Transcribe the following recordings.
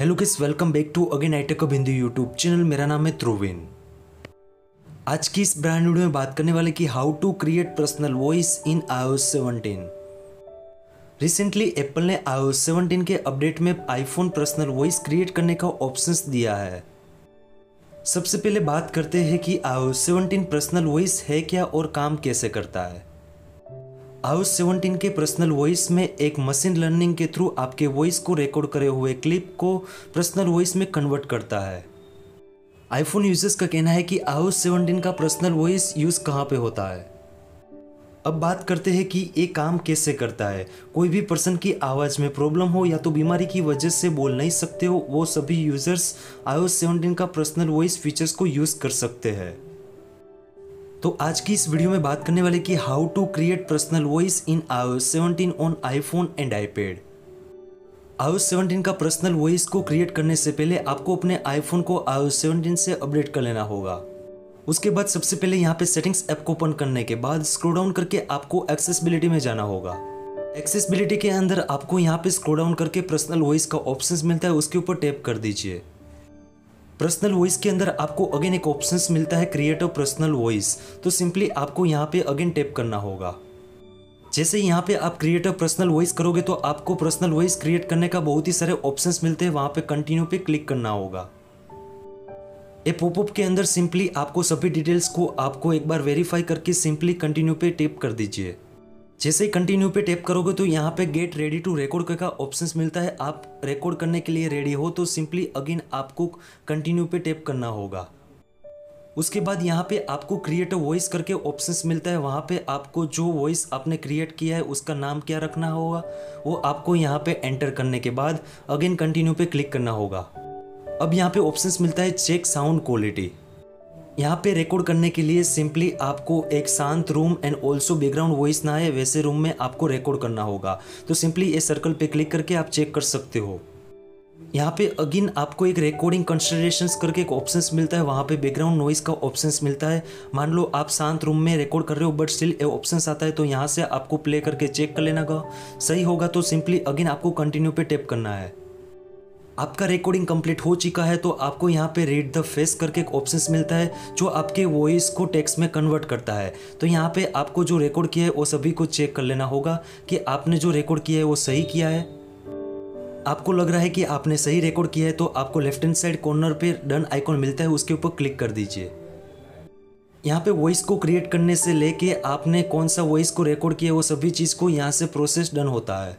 Hello किस welcome back to again iTech Bindu YouTube channel मेरा नाम है ध्रुविन आज की इस ब्रांड वीडियो में बात करने वाले कि how to create personal voice in iOS 17 recently Apple ने iOS 17 के अपडेट में आईफोन पर्सनल वॉइस क्रिएट करने का ऑप्शंस दिया है। सबसे पहले बात करते हैं कि iOS 17 पर्सनल वॉइस है क्या और काम कैसे करता है। iOS 17 के पर्सनल वॉइस में एक मशीन लर्निंग के थ्रू आपके वॉइस को रिकॉर्ड करे हुए क्लिप को पर्सनल वॉइस में कन्वर्ट करता है। आईफोन यूज़र्स का कहना है कि iOS 17 का पर्सनल वॉइस यूज़ कहाँ पे होता है? अब बात करते हैं कि ये काम कैसे करता है। कोई भी पर्सन की आवाज़ में प्रॉब्लम हो या तो बीमारी की वजह से बोल नहीं सकते हो, वो सभी यूज़र्स iOS 17 का पर्सनल वॉइस फीचर्स को यूज़ कर सकते हैं। तो आज की इस वीडियो में बात करने वाले कि how to create personal voice in iOS 17 on iPhone and iPad iOS 17 का पर्सनल वॉइस को क्रिएट करने से पहले आपको अपने आईफोन को iOS 17 से अपडेट कर लेना होगा। उसके बाद सबसे पहले यहाँ पे सेटिंग्स ऐप को ओपन करने के बाद स्क्रोल डाउन करके आपको एक्सेसिबिलिटी में जाना होगा। एक्सेसिबिलिटी के अंदर आपको यहाँ पे स्क्रो डाउन करके पर्सनल वॉइस का ऑप्शन मिलता है, उसके ऊपर टैप कर दीजिए। पर्सनल वॉइस के अंदर आपको अगेन एक ऑप्शन मिलता है क्रिएट अ पर्सनल वॉइस तो सिंपली आपको यहाँ पे अगेन टैप करना होगा। जैसे यहाँ पे आप क्रिएट अ पर्सनल वॉइस करोगे तो आपको पर्सनल वॉइस क्रिएट करने का बहुत ही सारे ऑप्शंस मिलते हैं। वहाँ पे कंटिन्यू पे क्लिक करना होगा। ए पॉपअप के अंदर सिंपली आपको सभी डिटेल्स को आपको एक बार वेरीफाई करके सिंपली कंटिन्यू पे टैप कर दीजिए। जैसे ही कंटिन्यू पे टैप करोगे तो यहाँ पे गेट रेडी टू रिकॉर्ड का ऑप्शन मिलता है। आप रिकॉर्ड करने के लिए रेडी हो तो सिंपली अगेन आपको कंटिन्यू पे टैप करना होगा। उसके बाद यहाँ पे आपको क्रिएट वॉइस करके ऑप्शंस मिलता है। वहाँ पे आपको जो वॉइस आपने क्रिएट किया है, उसका नाम क्या रखना होगा, वो आपको यहाँ पे एंटर करने के बाद अगेन कंटिन्यू पे क्लिक करना होगा। अब यहाँ पे ऑप्शंस मिलता है चेक साउंड क्वालिटी यहाँ पे रिकॉर्ड करने के लिए सिंपली आपको एक शांत room and also background voice ना है वैसे रूम में आपको रिकॉर्ड करना होगा। तो सिंपली ये सर्कल पे क्लिक करके आप चेक कर सकते हो। यहाँ पे अगेन आपको एक रिकॉर्डिंग कंसिडरेशन करके एक ऑप्शंस मिलता है, वहाँ पे बैकग्राउंड नॉइस का ऑप्शंस मिलता है। मान लो आप शांत रूम में रिकॉर्ड कर रहे हो बट स्टिल ये ऑप्शंस आता है तो यहाँ से आपको प्ले करके चेक कर लेना का सही होगा तो सिंपली अगेन आपको कंटिन्यू पे टैप करना है। आपका रिकॉर्डिंग कंप्लीट हो चुका है तो आपको यहाँ पे रीड द फेस करके एक ऑप्शन मिलता है, जो आपके वॉइस को टेक्स्ट में कन्वर्ट करता है। तो यहाँ पे आपको जो रिकॉर्ड किया है, वो सभी को चेक कर लेना होगा कि आपने जो रिकॉर्ड किया है, वो सही किया है। आपको लग रहा है कि आपने सही रिकॉर्ड किया है तो आपको लेफ़्ट हैंड साइड कॉर्नर पे डन आइकॉन मिलता है, उसके ऊपर क्लिक कर दीजिए। यहाँ पे वॉइस को क्रिएट करने से लेके आपने कौन सा वॉइस को रिकॉर्ड किया है, वो सभी चीज़ को यहाँ से प्रोसेस डन होता है।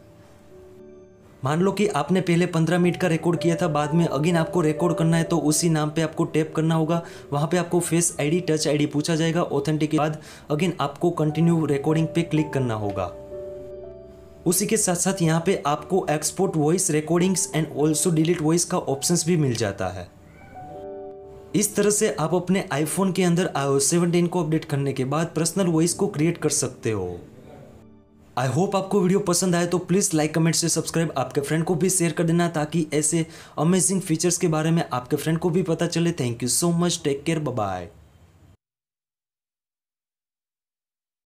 मान लो कि आपने पहले पंद्रह मिनट का रिकॉर्ड किया था, बाद में अगेन आपको रिकॉर्ड करना है तो उसी नाम पे आपको टैप करना होगा। वहाँ पे आपको फेस आईडी टच आईडी पूछा जाएगा ऑथेंटिक के बाद अगेन आपको कंटिन्यू रिकॉर्डिंग पे क्लिक करना होगा। उसी के साथ साथ यहाँ पे आपको export voice recordings and also delete voice का ऑप्शंस भी मिल जाता है। इस तरह से आप अपने आईफोन के अंदर iOS 17 को अपडेट करने के बाद पर्सनल वॉइस को क्रिएट कर सकते हो। आई होप आपको वीडियो पसंद आए तो प्लीज़ लाइक कमेंट से सब्सक्राइब आपके फ्रेंड को भी शेयर कर देना ताकि ऐसे अमेजिंग फीचर्स के बारे में आपके फ्रेंड को भी पता चले। Thank you so much take care bye